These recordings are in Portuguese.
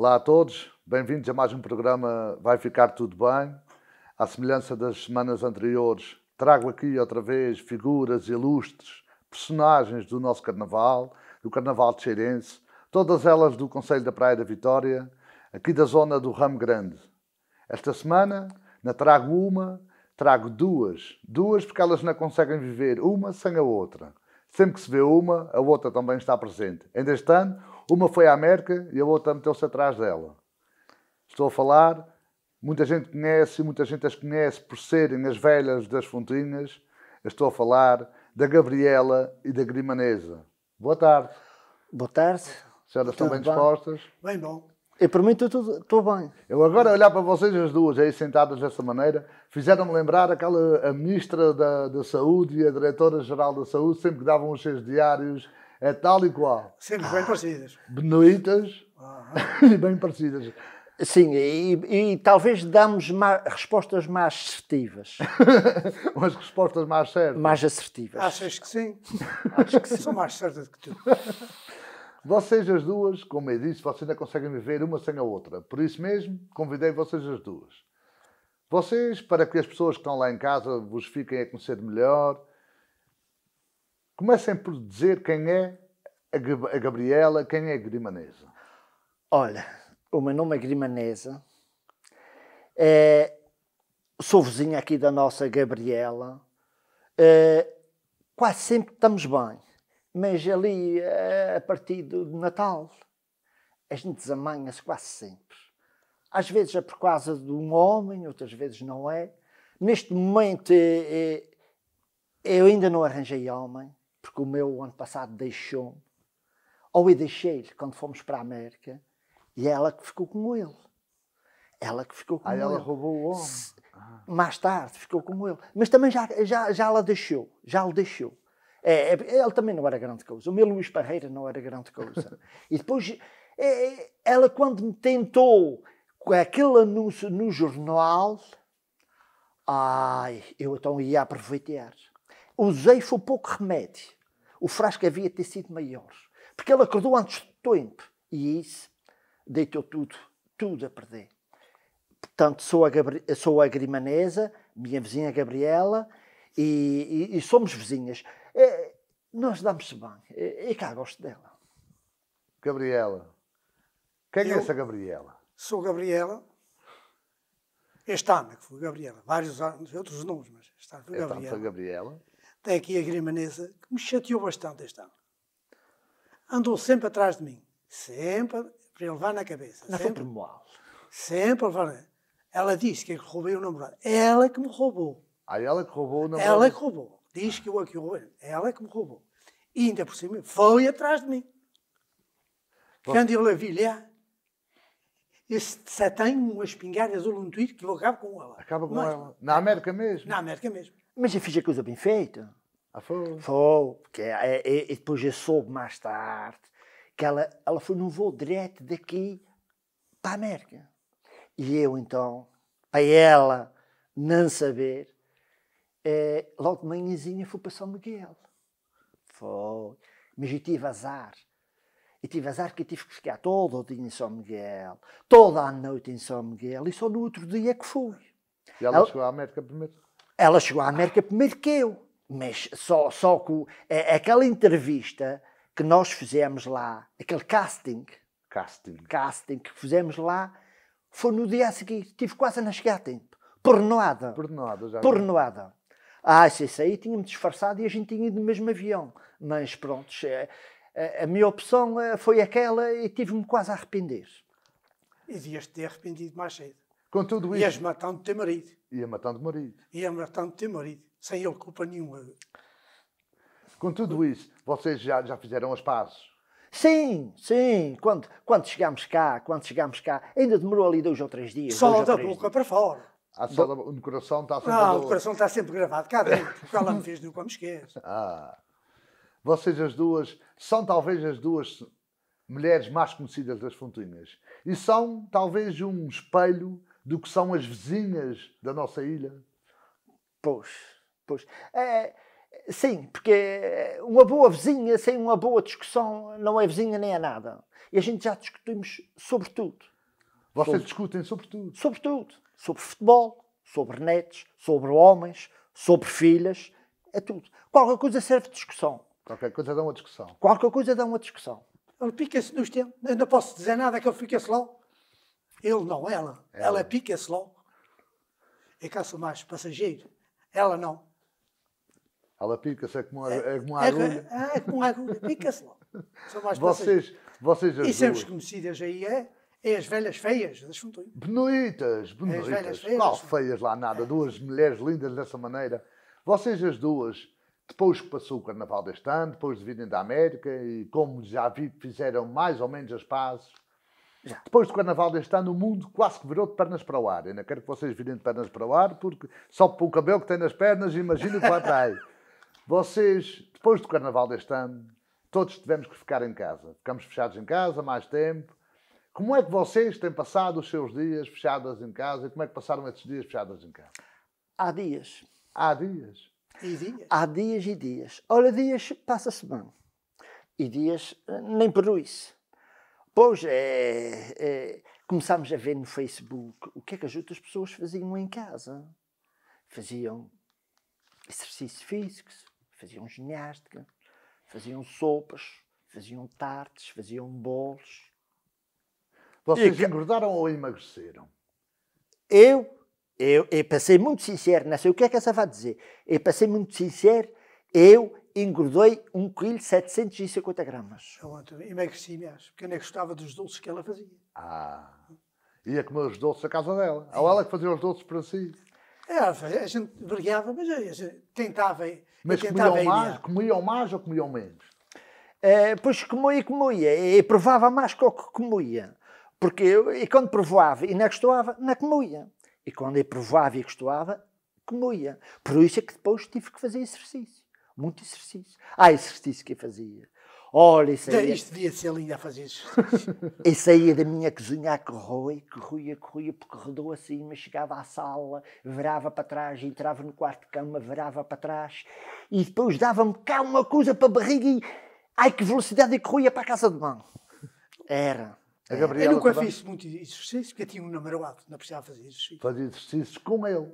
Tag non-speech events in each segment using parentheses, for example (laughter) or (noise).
Olá a todos, bem-vindos a mais um programa Vai Ficar Tudo Bem. À semelhança das semanas anteriores, trago aqui outra vez figuras ilustres, personagens do nosso Carnaval, do Carnaval de Cheirense, todas elas do Conselho da Praia da Vitória, aqui da zona do Ramo Grande. Esta semana, não trago uma, trago duas. Duas porque elas não conseguem viver uma sem a outra. Sempre que se vê uma, a outra também está presente. Ainda este ano, uma foi à América e a outra meteu-se atrás dela. Estou a falar, muita gente conhece, muita gente as conhece por serem as velhas das Fontinhas. Estou a falar da Gabriela e da Grimanesa. Boa tarde. Boa tarde. Senhoras estão bem dispostas? Bem bom. Eu, para mim, estou bem. Eu agora olhar para vocês as duas aí sentadas dessa maneira, fizeram-me lembrar aquela a ministra da, da Saúde e a diretora-geral da Saúde, sempre que davam os seus diários, é tal e qual. Sempre bem parecidas. Benoitas (laughs) e bem parecidas. Sim, e, e talvez damos mais, respostas mais assertivas. (laughs) Umas respostas mais certas. Mais assertivas. Achas que sim? Acho que sim. São mais certas que tu. (laughs) Vocês as duas, como eu disse, vocês ainda conseguem viver uma sem a outra. Por isso mesmo, convidei vocês as duas. Vocês, para que as pessoas que estão lá em casa vos fiquem a conhecer melhor, comecem por dizer quem é a Gabriela, quem é a Grimanesa. Olha, o meu nome é Grimanesa. É, sou vizinha aqui da nossa Gabriela. É, quase sempre estamos bem mas ali, eh, a partir do Natal, a gente desamanha-se quase sempre. Às vezes é por causa de um homem, outras vezes não é. Neste momento, eh, eh, eu ainda não arranjei homem, porque o meu ano passado deixou-me. Ou eu deixei-lhe quando fomos para a América, e é ela que ficou com ele. Ela que ficou com ah, ele. ela roubou o homem. Mais tarde ficou com ele. Mas também já, já, já ela deixou. Já o deixou. É, é, ele também não era grande coisa. O meu Luís Parreira não era grande coisa. e depois, é, ela, quando me tentou com aquele anúncio no jornal, ai, eu então ia aproveitar. Usei foi pouco remédio. O frasco havia de ter sido maior. Porque ele acordou antes do tempo. E isso deitou tudo, tudo a perder. Portanto, sou a, Gabri sou a Grimanesa, minha vizinha Gabriela, e, e, e somos vizinhas. É, nós damos-se bem. É, e cá gosto dela. Gabriela. Quem é Eu é essa Gabriela? Sou Gabriela. Este ano que foi Gabriela. Vários anos, outros nomes, mas este ano foi Gabriela. foi Gabriela. Tem aqui a Grimanesa, que me chateou bastante este ano. Andou sempre atrás de mim. Sempre para levar na cabeça. Não sempre, mal. sempre levar. Ela disse que eu roubei o namorado. Ela que me roubou. Ah, ela que roubou o namorado. Ela que roubou. Diz que eu aqui roubei. Ela que me roubou. E ainda por cima foi atrás de mim. Quando eu a vi lá, esse só tem uma espingarda azul um tweet que eu acabo com ela. Acaba com Mas- ela. Na América mesmo? Na América mesmo. Mas eu fiz a coisa bem feita. Ah, foi. Foi, porque é, é, e depois eu soube mais tarde que ela, ela foi num voo direto daqui para a América. E eu então, para ela não saber, eh, logo de manhãzinha fui para São Miguel. Foi. Mas eu tive azar. E tive azar que eu tive que ficar todo o dia em São Miguel, toda a noite em São Miguel, e só no outro dia que fui. E ela Ela- chegou à América primeiro. Ela chegou à América primeiro que eu. Mas só, só que o- é- aquela entrevista que nós fizemos lá, aquele casting, Casting. casting que fizemos lá, foi no dia a seguir. Tive quase a não chegar a tempo. Por nada. Por nada, já. Por nada. Ah, se isso aí tinha-me disfarçado e a gente tinha ido no mesmo avião. Mas pronto, é- a, a minha opção eh, foi aquela e tive-me quase a arrepender. E devias ter arrependido mais cedo. Com tudo Ias isso, matando o teu marido. ia matando o marido. Ias matando o teu marido. Sem ele culpa nenhuma. Com tudo isso, vocês já, já fizeram as pazes. Sim, sim. Quando, quando chegámos cá, quando chegámos cá, ainda demorou ali dois ou três dias. Só da boca dias. para fora. Ah, só da- no coração está sempre a Não, o coração está sempre gravado cá dentro. O que ela me fez nunca me esqueço. (laughs) Ah. Vocês as duas são talvez as duas mulheres mais conhecidas das Fontinhas. E são talvez um espelho do que são as vizinhas da nossa ilha. Pois, pois. É, sim, porque uma boa vizinha sem uma boa discussão não é vizinha nem é nada. E a gente já discutimos sobre tudo. Vocês Sobre- discutem sobre tudo. Sobre tudo. Sobre futebol, sobre netos, sobre homens, sobre filhas, é tudo. Qualquer coisa serve de discussão. Qualquer coisa dá uma discussão. Qualquer coisa dá uma discussão. Ele pica-se nos tempos. Eu não posso dizer nada que ele fica-se logo. Ele não, ela. Ela, pica-se logo. É que eu sou mais passageiro. Ela não. Ela pica-se, é como, uma- é como uma é, agulha. é, é como uma agulha. Pica-se logo. Sou mais. Vocês, vocês as E sempre conhecidas aí é, é as velhas feias das Fontoinhas. Bonitas, velhas bonitas. feias. Qual feias lá nada. Duas mulheres lindas dessa maneira. Vocês as duas, depois que passou o Carnaval deste ano, depois de virem da América e como já vi fizeram mais ou menos as pazes, Já. depois do Carnaval deste ano o mundo quase que virou de pernas para o ar. Eu não quero que vocês virem de pernas para o ar, porque só pelo cabelo que tem nas pernas, imagino que vai para aí. (laughs) Vocês, depois do Carnaval deste ano, todos tivemos que ficar em casa. Ficamos fechados em casa mais tempo. Como é que vocês têm passado os seus dias fechadas em casa e como é que passaram esses dias fechadas em casa? Há dias. Há dias. E dias. Há dias e dias. Olha, dias passa-se bem. E dias eh, nem isso. Pois, é, é, começámos a ver no Facebook o que é que as outras pessoas faziam em casa. Faziam exercício físico, faziam ginástica, faziam sopas, faziam tartes, faziam bolos. Vocês E engordaram ou emagreceram? Eu, eu, eu para ser muito sincero, não sei o que é que essa vai dizer, eu para ser muito sincero, eu engordei 1 kg 750 gramas. Eu ontem emagreci mesmo, porque eu nem gostava dos doces que ela fazia. Ah. Ia comer os doces à casa dela. Ou ela que fazia os doces para si. É, a gente brigava, mas a gente tentava, Mas tentava comiam mais, comiam mais ou comiam menos? Eh, pois comia, comia, e provava mais que o que comia. Porque eu, e quando provava e não gostava, não comia. E quando eu provava e gostava, comia. Por isso é que depois tive que fazer exercício. Muito exercício. Ah, exercício que eu fazia. Olha, isso aí. Isto devia ser lindo a fazer (laughs) isso. E saía da minha cozinha a correr, corria, corria por corredor acima, chegava à sala, virava para trás, entrava no quarto de cama, virava para trás e depois dava-me cá uma coisa para a barriga e. Ai que velocidade! E corria para a casa de banho. Era. A Eu Gabriela nunca também fiz muito exercício, porque eu tinha um namorado, não precisava fazer exercício. fazia exercícios com ele.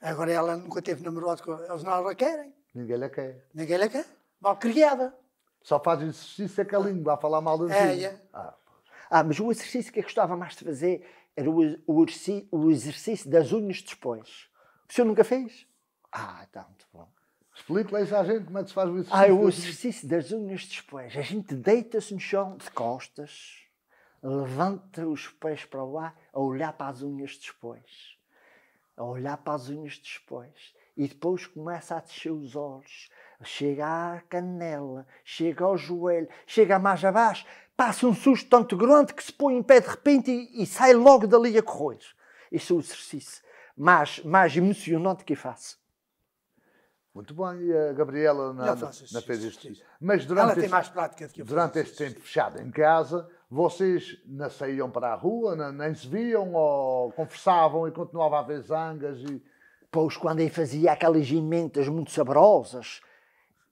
Agora ela nunca teve namorado, com- eles não a querem. Ninguém lhe quer. Ninguém lhe quer. Mal criada. Só faz exercício é com a língua, a falar mal da É, é. Ah, Ah, mas o exercício que eu gostava mais de fazer era o, o, o exercício das unhas depois. O senhor nunca fez? Ah, está muito bom. Explique lá isso à gente como é que se faz o exercício. Ah, o das- exercício das unhas depois. A gente deita-se no chão de costas, levanta os pés para o ar, a olhar para as unhas depois. A olhar para as unhas depois. E depois começa a descer os olhos. Chega à canela, chega ao joelho, chega mais abaixo, passa um susto tanto grande que se põe em pé de repente e, e sai logo dali a correr. Esse é o exercício mais, mais emocionante que eu faço. Muito bem, e a Gabriela não, faço não fez exercício. Mas Ela durante, tem este, mais prática do que eu. durante este tempo fechado em casa, vocês não saíam para a rua, não- nem se viam ou conversavam e continuava a haver zangas e... Pois quando eu fazia aquelas emendas muito saborosas,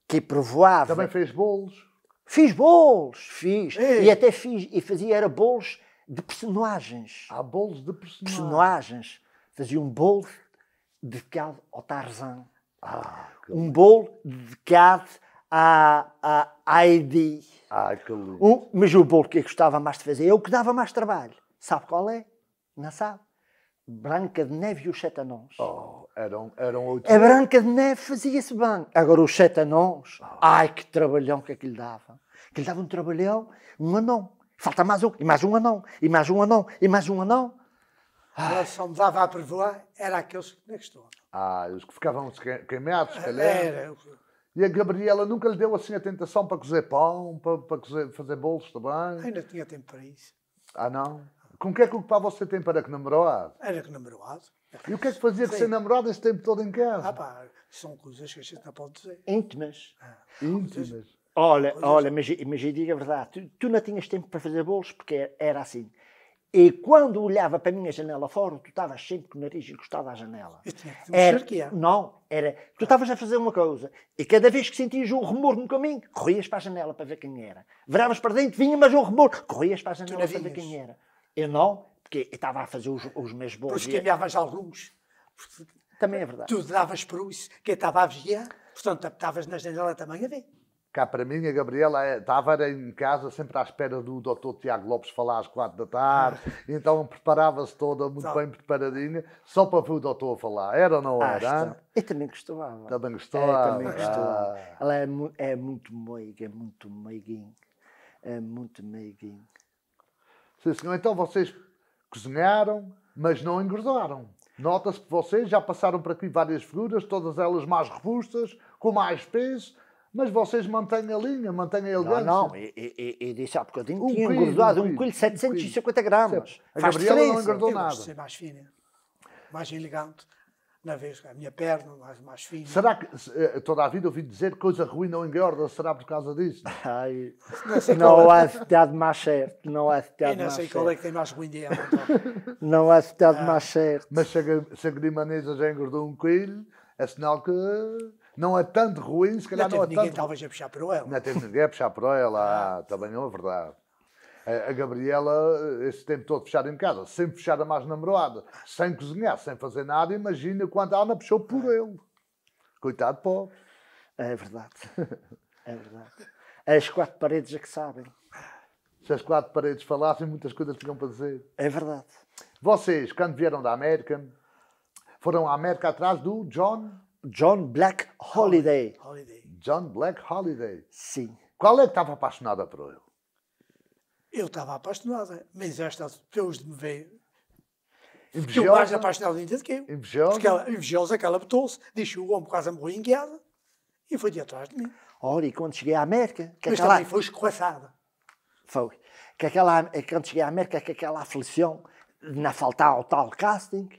que provoava. Também fez bolos. Fiz bolos, fiz. Ei. E até fiz, e fazia era bolos de personagens. Há bolos de personagem. Personagens. Fazia um bolo dedicado ao Tarzan. Ah, Um bolo dedicado à, à, Heidi. ah, que lindo. Um- mas o bolo que eu gostava mais de fazer é o que dava mais trabalho. Sabe qual é? Não sabe? Branca de Neve e os Sete Anãos. Oh, eram, eram oito. A Branca de Neve fazia-se bem. Agora os sete anãos, ai que trabalhão que aquilo dava. Aquilo dava um trabalhão, um anão. Falta mais um, e mais um anão, e mais um anão, e mais um anão. Ela só me dava a prevoar, era aqueles que nem gostou. Ah, os que ficavam que- queimados, se calhar. Era. E a Gabriela nunca lhe deu assim a tentação para cozer pão, para, para cozer- fazer bolos também? Ainda tinha tempo para isso. Ah, não? Com o que é que ocupava você tempo era que namorado? Era que namorado. E o que é que fazia Sim. ser namorado esse tempo todo em casa? Ah pá, são coisas que a gente não pode dizer. Íntimas. Íntimas. Olha, Coisas- olha, mas, mas eu digo a verdade, tu, tu não tinhas tempo para fazer bolos porque era assim. E quando olhava para a minha janela fora, tu estavas sempre com o nariz encostado à janela. Eu tinha que Era, que é. não, era. Tu estavas a fazer uma coisa e cada vez que sentias um rumor no caminho, corrias para a janela para ver quem era. Viravas para dentro, vinha mais um rumor, corrias para a janela para ver quem era. Eu não, porque eu estava a fazer os, os meus Por bolos. isso e- que enviavas alguns. Também é verdade. tu davas por isso, que eu estava a vigiar. Portanto, estavas na janela também a ver. Cá para mim, a Gabriela é- estava era em casa sempre à espera do Dr. Tiago Lopes falar às quatro da tarde, (laughs) então preparava-se toda muito Sabe. bem preparadinha, só para ver o doutor falar. Era ou não Ah, era? hã? Eu também gostava. Também gostou? É, também Ah, gostava. Ela é, é muito meiga, é muito meiguinho. É muito meiguinho. Sim, senhor. Então vocês cozinharam, mas não engordaram. Nota-se que vocês já passaram por aqui várias figuras, todas elas mais robustas, com mais peso, mas vocês mantêm a linha, mantêm a Não, elegância. não, eu, eu, eu disse há bocadinho Um que tinha quilo, engordado um quilo, quilo um 750 gramas. A Faz Gabriela não diferença. engordou Eu nada. gosto de ser mais fina, mais elegante. Na vez, a minha perna mais, mais fina. Será que eh, toda a vida ouvi dizer que coisa ruim não engorda? Será por causa disso? (laughs) Ai, Não não é. há cidade mais certo. Não há cidade não mais sei qual é certo. que tem mais ruim de ela. então. (laughs) Não há cidade mais certo. Mas se a, Ga- se a Grimanesa já engordou um quilo, é sinal que não é tanto ruim, se calhar Não não, é teve ninguém tanto. talvez a puxar para ela. Não teve ninguém a puxar para ela, ah, também não é verdade. A Gabriela, esse tempo todo fechada em casa, sempre fechada mais namorada, sem cozinhar, sem fazer nada, imagina quanto a Ana puxou por ele. Coitado pobre. É verdade. (laughs) É verdade. As quatro paredes é que sabem. Se as quatro paredes falassem, muitas coisas tinham para dizer. É verdade. Vocês, quando vieram da América, foram à América atrás do John, John Black Holiday. Holiday. John Black Holiday. Sim. Qual é que estava apaixonada por ele? Eu estava apaixonada, mas esta, depois de me ver, ficou mais apaixonada ainda do que eu. Invejosa? Porque ela, invejosa que ela botou-se, deixou o homem quase a morrer em casa e foi de atrás de mim. Ora, e quando cheguei à América, que Mas aquela... também foi escorraçada. Foi. Que aquela, quando cheguei à América, que aquela aflição de não faltar ao tal casting,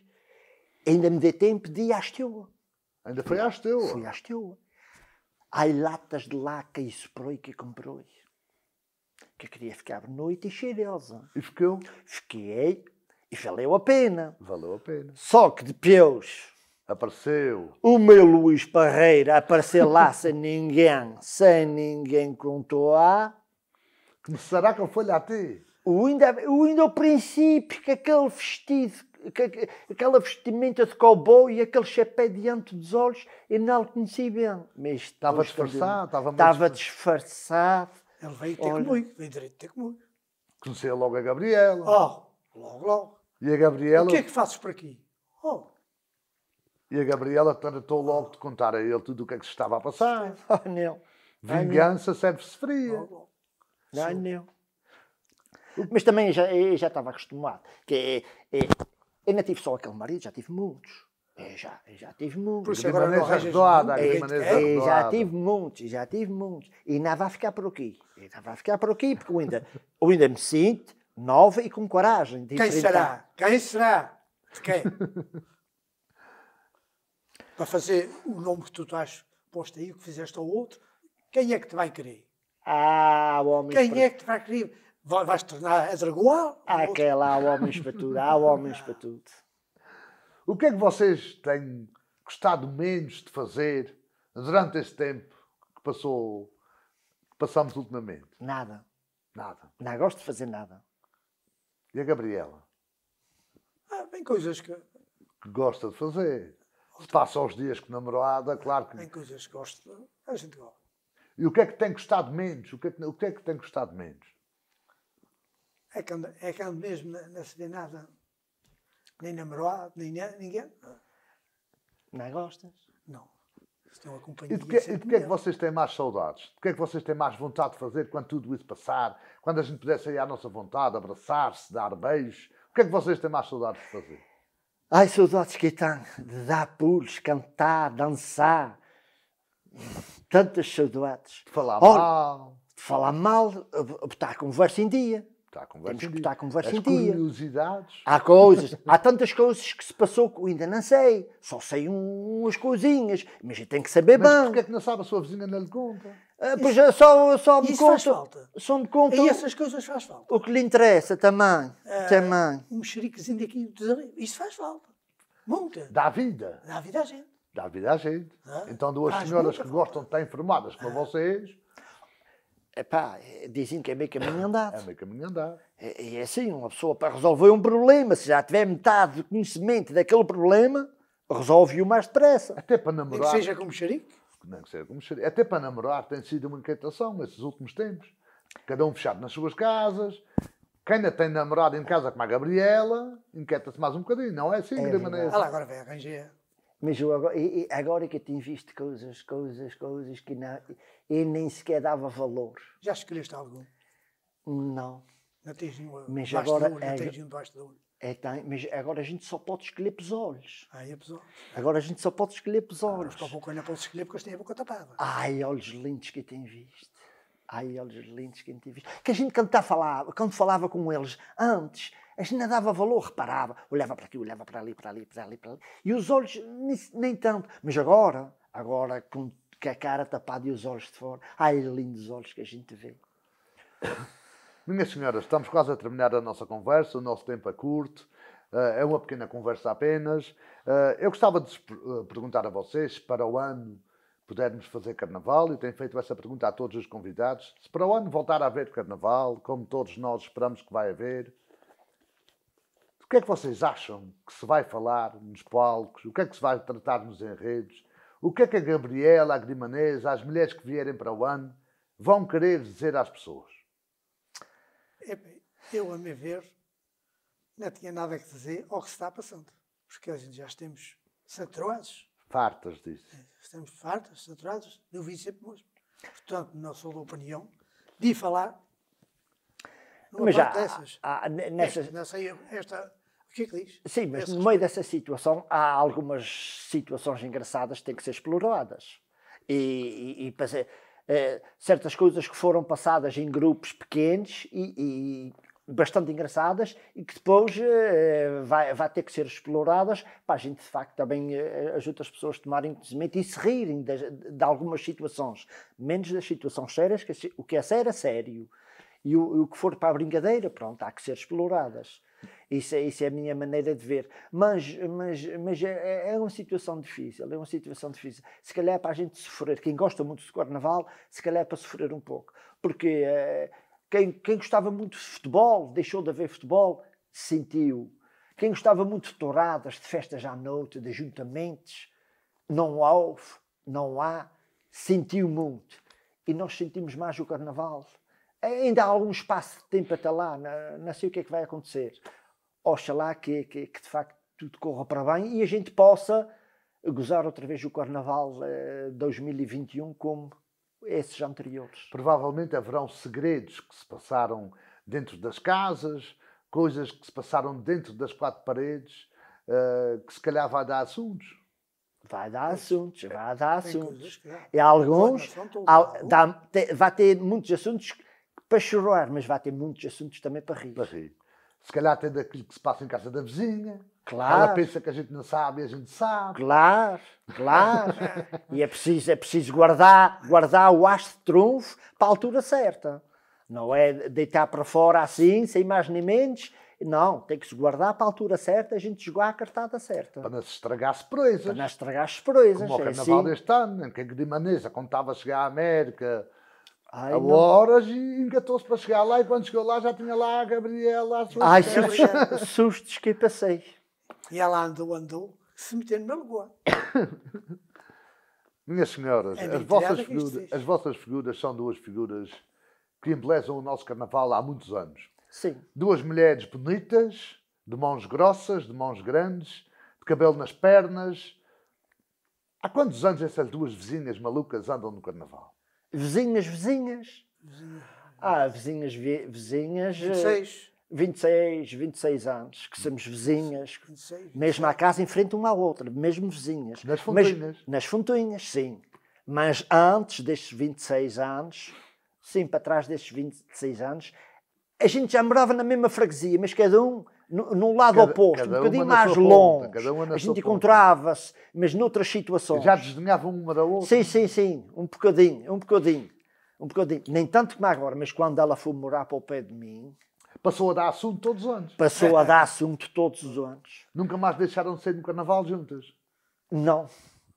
ainda me deu tempo de ir à Esteua. Ainda foi à Esteua. Fui à Esteua. Há latas de laca e spray que comprei. Que eu queria ficar de noite e cheirosa. E ficou. Fiquei e valeu a pena. Valeu a pena. Só que depois Apareceu. o meu Luís Parreira apareceu lá (laughs) sem ninguém, sem ninguém contou a. Que será que ele foi lá a ti? O ainda, o ainda ao princípio, que aquele vestido, que- que- aquela vestimenta de cowboy e aquele chapéu diante dos olhos, eu não o conheci bem. Mas Estava disfarçado, estava Estava disfarçado. Ele veio ter Olha. comigo, veio direito ter comigo. Conhecia logo a Gabriela. Oh, logo, logo. E a Gabriela, O que é que fazes por aqui? Oh, e a Gabriela tratou logo de contar a ele tudo o que é que se estava a passar. Oh, não. Vingança serve-se fria. logo, logo. Não, não. Mas também já, eu já estava acostumado. Que, eh, eu não tive só aquele marido, já tive muitos. Eu já, eu já tive Por muitos. isso agora não de É, é, já tive muitos, já tive muitos. E não vai ficar por aqui. Não vai ficar por aqui, porque eu ainda, eu ainda me sinto nova e com coragem. de Quem será? Quem será? De quem? (laughs) Para fazer o nome que tu estás posto aí, o que fizeste ao outro, quem é que te vai querer? Ah, o homem Quem é que te vai querer? Vai- Vais tornar a dragoar? Há aquela, há homens para tudo, há homens para tudo. O que é que vocês têm gostado menos de fazer durante este tempo que passou, que passamos ultimamente? Nada. Nada. Não gosto de fazer nada. E a Gabriela? Ah, bem coisas que, Que gosta de fazer. Se passa os dias com namorada, claro que. bem coisas que gosto. A gente gosta. E o que é que tem gostado menos? O que é que, o que, é que tem gostado menos? É que ando, é que ando mesmo, não, não se vê nada. Nem namorado, nem ninguém. Não gostas? Não. Estão a companhia. E de que, e de que é que vocês têm mais saudades? De que é que vocês têm mais vontade de fazer quando tudo isso passar? Quando a gente pudesse ir à nossa vontade, abraçar-se, dar beijos? O que é que vocês têm mais saudades de fazer? Ai, saudades que tenho de dar pulos, cantar, dançar. Tantas saudades. De falar Olha, mal? De falar mal, botar a conversa em dia. Está a conversa Temos em que botar a conversa As em dia. curiosidades. Há coisas, há tantas coisas que se passou que eu ainda não sei. Só sei um- umas coisinhas, mas eu tenho que saber Mas bem. porquê é que não sabe a sua vizinha não lhe conta? Ah, pois é, só, só me Isso faz conta. falta. Só me conta E essas coisas faz falta. o que lhe interessa também. Ah, Também. Um mexeriquezinho daqui, isso faz falta. Muita. Dá vida. Dá vida à gente. Dá vida à gente. Ah, Então duas faz senhoras que falta. gostam de estar informadas como vocês, epá, dizem que é meio caminho andado. É meio caminho andado. É, é assim, uma pessoa para resolver um problema, se já tiver metade do conhecimento daquele problema, resolve-o mais depressa. Até para Nem que namorar. seja como xerique. Nem que seja como seria. Até para namorar tem sido uma inquietação nesses últimos tempos. Cada um fechado nas suas casas. Quem ainda tem namorado em casa como a Gabriela, inquieta-se mais um bocadinho, não é assim, É. Ah lá, agora vai arranjar. Mas eu agora, agora que eu tenho visto coisas, coisas, coisas que não, eu nem sequer dava valor. Já escolheste algum? Não. Não tens nenhum Mas agora olho, é- não tens nenhum debaixo do olho. É, tem, mas agora a gente só pode escolher pelos olhos. Aí a pessoa. Agora a gente só pode escolher pelos olhos. Mas boca não posso escolher porque eles têm a boca tapada. Ai, olhos lindos que eu tenho visto. Ai, olhos lindos que eu tenho visto. Que a gente quando, tá falava, quando falava com eles antes, a gente não dava valor, reparava, olhava para aqui, olhava para ali, para ali, para ali, para ali. E os olhos nem, tanto. Mas agora, agora com, a cara tapada e os olhos de fora, ai, lindos olhos que a gente vê. (coughs) Minhas senhoras, estamos quase a terminar a nossa conversa, o nosso tempo é curto, eh, é uma pequena conversa apenas. Eh, Eu gostava de eh, perguntar a vocês, se para o ano pudermos fazer carnaval, e tenho feito essa pergunta a todos os convidados, se para o ano voltar a haver carnaval, como todos nós esperamos que vai haver, o que é que vocês acham que se vai falar nos palcos? O que é que se vai tratar nos enredos? O que é que a Gabriela, a Grimanesa, as mulheres que vierem para o ano vão querer dizer às pessoas? Epá, Eu, a meu ver, não tinha nada a dizer ao que se está passando. Porque a gente já estamos saturados, Fartas disso. estamos fartos, saturados, eu vi sempre mesmo. Portanto, não sou da opinião de falar numa Mas já, dessas. há- há- nessas, Esta, não sei, esta, o que é que diz? Sim, mas no meio dessa situação há algumas situações engraçadas que têm que ser exploradas. E, e, e eh, certas coisas que foram passadas em grupos pequenos e, e bastante engraçadas e que depois eh, vai, vai ter que ser exploradas para a gente de facto também eh, as outras pessoas tomarem conhecimento e se rirem das- de, algumas situações, menos das situações sérias, que se- o que é sério é sério. E o, o que for para a brincadeira, pronto, há que ser exploradas. Isso é, isso é a minha maneira de ver. Mas, mas, mas é, é uma situação difícil, é uma situação difícil. Se calhar é para a gente sofrer, quem gosta muito de carnaval, se calhar é para sofrer um pouco. Porque eh, quem, quem gostava muito de futebol, deixou de haver futebol, sentiu. Quem gostava muito de touradas, de festas à noite, de ajuntamentos, não houve, não há, sentiu muito. E nós sentimos mais o carnaval. Ainda há algum espaço de tempo até lá, não sei o que é que vai acontecer. Oxalá que, que, que de facto tudo corra para bem e a gente possa gozar outra vez o carnaval eh, 2021 como esses anteriores. Provavelmente haverão segredos que se passaram dentro das casas, coisas que se passaram dentro das quatro paredes, eh, que se calhar vai dar assuntos. Vai dar assuntos, vai dar assuntos. E alguns, vai ter muitos assuntos para chorar, mas vai ter muitos assuntos também para rir. Para rir. Se calhar tem daquilo que se passa em casa da vizinha. Claro. Ela pensa que a gente não sabe e a gente sabe. Claro, claro. E é preciso, é preciso guardar, guardar o as de trunfo para a altura certa. Não é deitar para fora assim, sem mais nem menos. Não, tem que se guardar para a altura certa, a gente jogar a cartada certa. Para não se estragar surpresas. Para não estragar as surpresas. Como o é carnaval assim. deste ano, em que a Grimanesa, quando estava a chegar à América, Ai, a não. horas e engatou-se para chegar lá e quando chegou lá já tinha lá a Gabriela sua Ai, sustos, (laughs) sustos que passei. E ela andou, andou, se meteu numa lagoa. (coughs) Minhas senhoras, É as, vossas figuras, as vossas figuras são duas figuras que embelezam o nosso carnaval há muitos anos. Sim. Duas mulheres bonitas, de mãos grossas, de mãos grandes, de cabelo nas pernas. Há quantos anos essas duas vizinhas malucas andam no carnaval? Vizinhas, vizinhas. Ah, vizinhas, vi- vizinhas. eh, 26. 26, 26 anos, que somos vizinhas, 26. mesmo à casa em frente uma à outra, mesmo vizinhas. Nas Mas- fontinhas. nas fontinhas, sim. Mas antes destes 26 anos, sim, para trás destes 26 anos, a gente já morava na mesma freguesia, mas cada um num lado Cada- oposto, cada um bocadinho mais ponta, longe. na a gente encontrava-se, mas noutras situações. Já desdenhavam uma da outra. Sim, sim, sim, um bocadinho, um bocadinho. Um bocadinho. Nem tanto como agora, mas quando ela foi morar para o pé de mim, Passou a dar assunto todos os anos. passou a dar assunto todos os anos. (laughs) Nunca mais deixaram de ser no carnaval juntas. Não,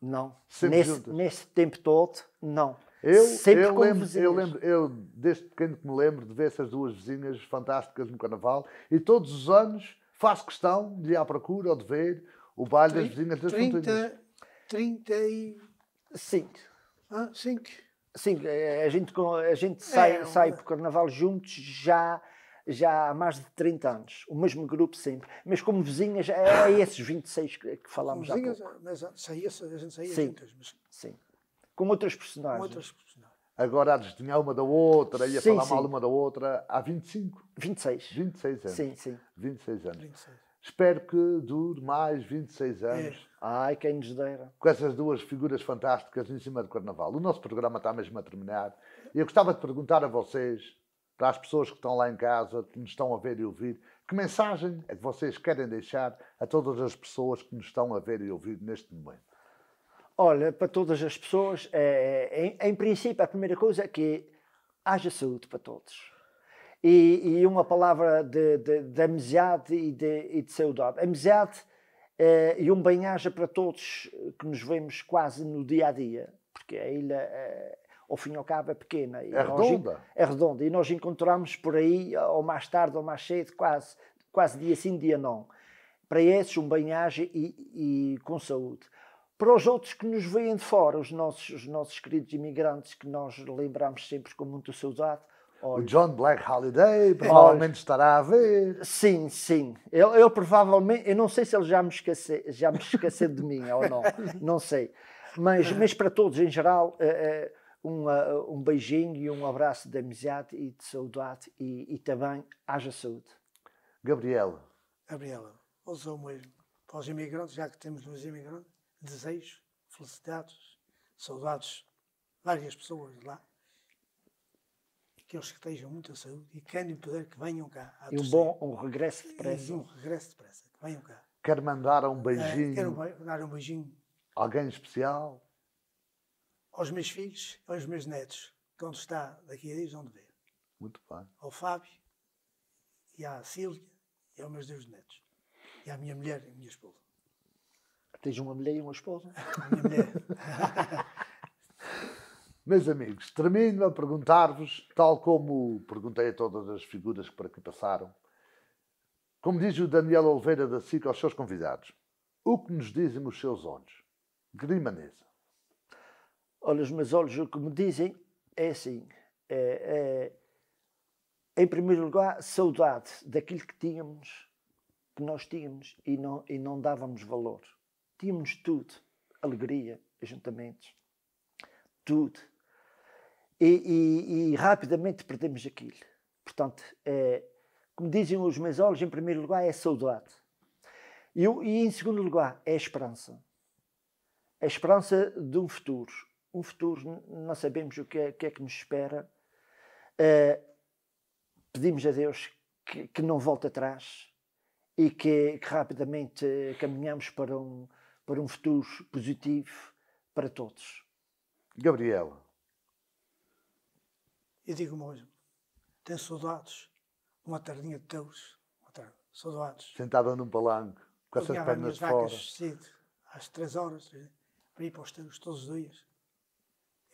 não. Sempre Nesse, juntas. nesse tempo todo, não. Eu, Sempre eu, com lembro, eu lembro, eu desde pequeno que me lembro de ver essas duas vizinhas fantásticas no Carnaval e todos os anos faço questão de ir à procura ou de ver o baile das vizinhas das Fontinhas. 30, 30 e... Sim. Ah, 5. Sim, eh, a gente, a gente sai, É, sai para o Carnaval juntos já, já há mais de 30 anos. O mesmo grupo sempre. Mas como vizinhas, é, é esses 26 que, que falámos há Vizinhas, pouco. mas saía, a gente saía Sim. juntas, mas Sim. Com outras com personagens. outras personagens. Agora a desdenhar uma da outra e a Sim, falar sim. mal uma da outra há 25, 26. 26 anos. Sim, sim. 26 anos. 26. Espero que dure mais 26 anos. Ai, quem nos dera. com essas duas figuras fantásticas em cima do Carnaval. O nosso programa está mesmo a terminar. E eu gostava de perguntar a vocês, para as pessoas que estão lá em casa, que nos estão a ver e ouvir, que mensagem é que vocês querem deixar a todas as pessoas que nos estão a ver e ouvir neste momento? Olha, para todas as pessoas, é, em, em princípio, a primeira coisa é que haja saúde para todos. E, e uma palavra de, de, de amizade e de, e de saudade. Amizade eh, e um bem-aja para todos que nos vemos quase no dia a dia, porque a ilha, eh, ao fim e ao cabo, é pequena. E É nós redonda. É redonda. E nós encontramos por aí, ou mais tarde ou mais cedo, quase, quase dia sim, dia não. Para esses, um bem-aja e, e com saúde. Para os outros que nos veem de fora, os nossos, os nossos queridos imigrantes, que nós lembramos sempre com muita saudade. O olha, John Black Holiday provavelmente estará a ver. Sim, sim. Ele, ele provavelmente, eu não sei se ele já me esqueceu, já me esqueceu de mim ou não, (laughs) não sei. Mas, mas para todos em geral, eh, eh, um, eh, um beijinho e um abraço de amizade e de saudade e, e também haja saúde. Gabriela, Gabriela, ouça o mesmo. Para os imigrantes, já que temos os imigrantes, desejo, felicidades, saudades, várias pessoas lá. E que eles que tenham muita saúde e quem puder que venham cá. E um bom um regresso E depressa. um regresso depressa, que venham cá. quero mandar um Eh, beijinho quero be- dar um beijinho alguém especial? aos meus filhos, aos meus netos, que onde está daqui a dias, onde ver. Muito bem. Ao Fábio, e à Sílvia, e aos meus dois netos. E à minha mulher e à minha esposa. Tens uma mulher e uma esposa? Minha mulher. (laughs) Meus amigos, termino a perguntar-vos, tal como perguntei a todas as figuras que por aqui passaram, como diz o Daniel Oliveira da SIC aos seus convidados, o que nos dizem os seus olhos? Grimanesa. Olha, os meus olhos, o que me dizem é assim: é, é, em primeiro lugar, saudade daquilo que tínhamos, que nós tínhamos e não, e não dávamos valor. Tínhamos tudo: alegria, ajuntamentos, tudo. E, e- e rapidamente perdemos aquilo. Portanto, é, como dizem os meus olhos, em primeiro lugar, é saudade. E, e em segundo lugar, é esperança a esperança de um futuro. Um futuro, não sabemos o que é, que, é que nos espera. Eh, pedimos a Deus que, que não volte atrás e que, que rapidamente caminhamos para um, para um futuro positivo para todos. Gabriela. Eu digo mesmo, tenho saudades de uma tardinha de touros. uma tarde, Saudades. sentada num palanque, com essas pernas fora. cedo, às três horas, eh, para ir para os touros todos os dias.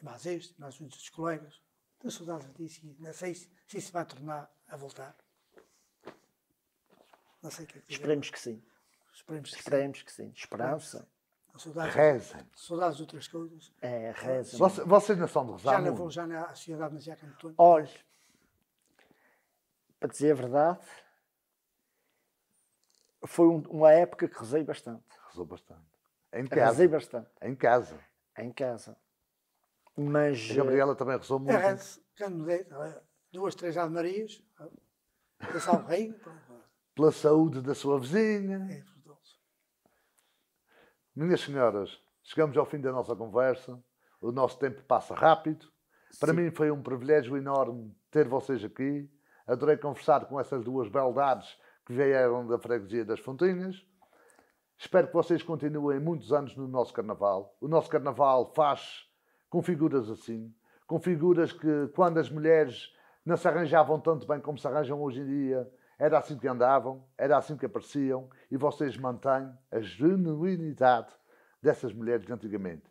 E mais este, mais muitos dos colegas. Tenho saudades disso e não sei se, se isso vai tornar a voltar. Não sei o que é que. Esperemos que sim. Esperemos que sim. Esperemos que sim. Esperança. Saudades, Rezem. saudades de outras coisas. É, reza. Vocês, vocês não são de rezar Já não vou já na sociedade demasiado cantora. Olhe, para dizer a verdade, foi um- uma época que rezei bastante. Rezou bastante. Em Rezei casa. bastante. Em casa. Em casa. Mas. A Gabriela também rezou muito. É, quando dei eh, duas, três Ave Marias, pensava o rei, pronto, Pela saúde da sua vizinha. é. Minhas senhoras, chegamos ao fim da nossa conversa. O nosso tempo passa rápido. Para Sim. mim foi um privilégio enorme ter vocês aqui. Adorei conversar com essas duas beldades que vieram da freguesia das Fontinhas. Espero que vocês continuem muitos anos no nosso carnaval. O nosso carnaval faz com figuras assim, com figuras que quando as mulheres não se arranjavam tanto bem como se arranjam hoje em dia, era assim que andavam, era assim que apareciam e vocês mantêm a genuinidade dessas mulheres de antigamente.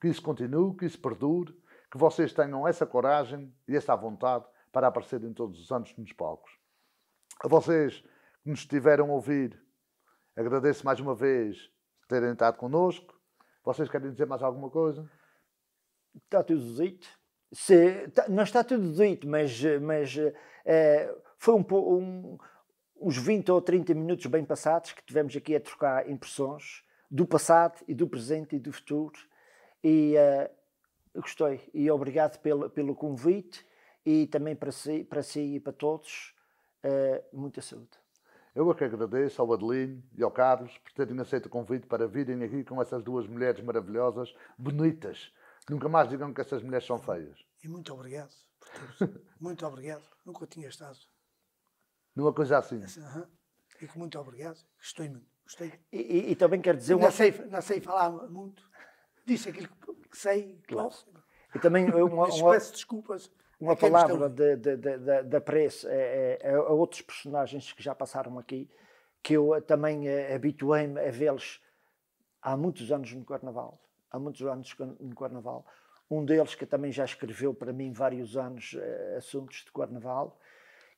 Que isso continue, que isso perdure, que vocês tenham essa coragem e essa vontade para aparecerem todos os anos nos palcos. A vocês que nos estiveram a ouvir, agradeço mais uma vez terem estado connosco. Vocês querem dizer mais alguma coisa? Está tudo dito. Se, tá, não está tudo dito, mas, mas é, foi um, um, uns 20 ou 30 minutos bem passados que tivemos aqui a trocar impressões do passado e do presente e do futuro. E uh, gostei. E obrigado pelo, pelo convite e também para si, para si e para todos, uh, muita saúde. Eu é que agradeço ao Adelino e ao Carlos por terem aceito o convite para virem aqui com essas duas mulheres maravilhosas, bonitas. Nunca mais digam que essas mulheres são feias. E muito obrigado. (laughs) muito obrigado. Nunca tinha estado. Numa coisa assim. assim uh -huh. Fico muito obrigado. Gostei muito. Gostei. E, e, e, também quero dizer... Não, uma... sei, não sei falar muito. Disse aquilo que sei. Claro. E também uma, (laughs) uma... Peço desculpas uma palavra de, de, de apreço a, a, outros personagens que já passaram aqui, que eu também eh, habituei-me a vê-los há muitos anos no Carnaval. Há muitos anos no Carnaval. Um deles que também já escreveu para mim vários anos uh, assuntos de Carnaval.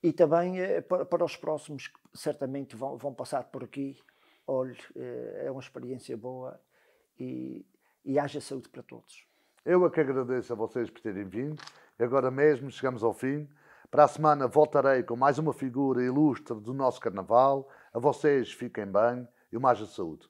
E também uh, para, os próximos que certamente vão, vão passar por aqui. Olhe, uh, é uma experiência boa e, e haja saúde para todos. Eu é que agradeço a vocês por terem vindo. Agora mesmo chegamos ao fim. Para a semana voltarei com mais uma figura ilustre do nosso carnaval. A vocês fiquem bem e mais a saúde.